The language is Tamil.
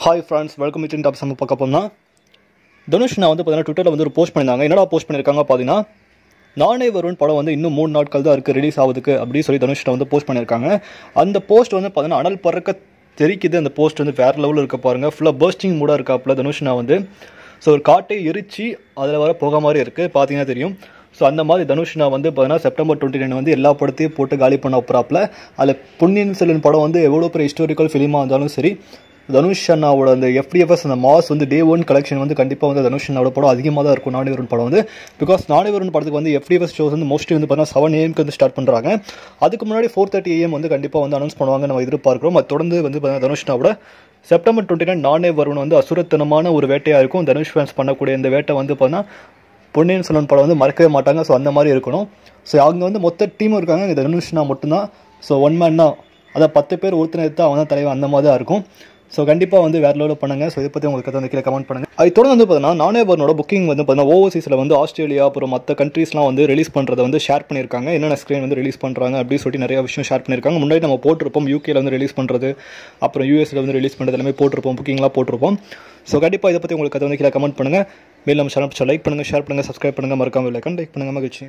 Hi friends welcome with top நம்ம பார்க்க போனால் தனுஷ் நான் வந்து பார்த்தீங்கன்னா ட்விட்டரில் வந்து ஒரு போஸ்ட் பண்ணியிருந்தாங்க என்னடா போஸ்ட் பண்ணியிருக்காங்க பார்த்தீங்கன்னா நானே வருண் படம் வந்து இன்னும் மூணு நாட்கள் தான் இருக்குது ரிலீஸ் ஆகுதுக்கு அப்படின்னு சொல்லி தனுஷ்ட வந்து போஸ்ட் பண்ணியிருக்காங்க அந்த போஸ்ட் வந்து பார்த்தீங்கன்னா அனல் பறக்க தெரிக்குது. அந்த போஸ்ட் வந்து வேறு லெவலில் இருக்க பாருங்கள் ஃபுல்லாக பர்ஸ்டிங் மூடாக இருக்காப்புல தனுஷ் நான் வந்து. ஸோ ஒரு காட்டை எரிச்சு அதில் வர போக மாதிரி இருக்குது பார்த்தீங்கன்னா தெரியும். ஸோ அந்த மாதிரி தனுஷ் நான் வந்து பார்த்தீங்கன்னா செப்டம்பர் டுவெண்ட்டி நைன் வந்து எல்லா படத்தையும் போட்டு காலி பண்ண போகிறாப்புல அதில் பொன்னியின் செல்வன் படம் வந்து எவ்வளோ பெரிய ஹிஸ்டோரிக்கல் ஃபிலிமாக இருந்தாலும் சரி தனுஷ் அண்ணாவோட அந்த எஃப்டிஎஃப்எஸ் அந்த மாஸ் வந்து டே ஒன் கலெக்ஷன் வந்து கண்டிப்பாக வந்து தனுஷ் அண்ணாவோட படம் அதிகமாக தான் இருக்கும். நானே படம் வந்து. பிகாஸ் நானே படத்துக்கு வந்து எஃப்டிஎஃப்எஸ் ஷோஸ் வந்து மோஸ்ட்லி வந்து பார்த்தீங்கன்னா செவன் ஏஎம்க்கு வந்து ஸ்டார்ட் பண்ணுறாங்க அதுக்கு முன்னாடி ஃபோர் தேர்ட்டி ஏஎம் வந்து கண்டிப்பாக வந்து அனௌன்ஸ் பண்ணுவாங்க நம்ம எதிர்பார்க்குறோம். அது தொடர்ந்து வந்து பார்த்தீங்கன்னா தனுஷ் அண்ணாவோட செப்டம்பர் டுவெண்ட்டி நைன் நானே வருவன் வந்து அசுரத்தனமான ஒரு வேட்டையாக இருக்கும். தனுஷ் ஃபேன்ஸ் பண்ணக்கூடிய இந்த வேட்டை வந்து பார்த்தீங்கன்னா பொன்னியின் செல்வன் படம் வந்து மறக்கவே மாட்டாங்க. ஸோ அந்த மாதிரி இருக்கணும். ஸோ அவங்க வந்து மொத்த டீமும் இருக்காங்க. இந்த தனுஷ்னா மட்டும்தான். ஸோ ஒன் மேன் தான் அதான் பத்து பேர் ஒருத்தனை எடுத்தால் அவன் தான் தலைவன். அந்த மாதிரி தான் இருக்கும். ஸோ கண்டிப்பாக வந்து வேறு லெவலில் பண்ணுங்க. ஸோ இதை பற்றி உங்களுக்கு வந்து கீழே கமெண்ட் பண்ணுங்க. அது தொடர்ந்து வந்து பார்த்தீங்கன்னா நானே பர்னோட புக்கிங் வந்து பார்த்தீங்கன்னா ஓவர்சீஸில் வந்து ஆஸ்திரேலியா அப்புறம் மற்ற கண்ட்ரீஸ்லாம் வந்து ரிலீஸ் பண்ணுறதை வந்து ஷேர் பண்ணியிருக்காங்க என்னென்ன ஸ்க்ரீன் வந்து ரிலீஸ் பண்ணுறாங்க அப்படின்னு சொல்லிட்டு நிறைய விஷயம் ஷேர் பண்ணியிருக்காங்க முன்னாடி நம்ம போட்டிருப்போம் யூகேல வந்து ரிலீஸ் பண்ணுறது அப்புறம் யூஎஸில் வந்து ரிலீஸ் பண்ணுறது எல்லாமே போட்டிருப்போம் புக்கிங்லாம் போட்டிருப்போம். ஸோ கண்டிப்பாக இதை பற்றி உங்களுக்கு அதை வந்து கீழே கமெண்ட் பண்ணுங்கள் மேலும் நம்ம சேனல் லைக் பண்ணுங்கள் ஷேர் பண்ணுங்கள் சப்ஸ்கிரைப் பண்ணுங்கள் மறக்காமல் கண்ட் லைக் பண்ணுங்கள் மகிழ்ச்சி.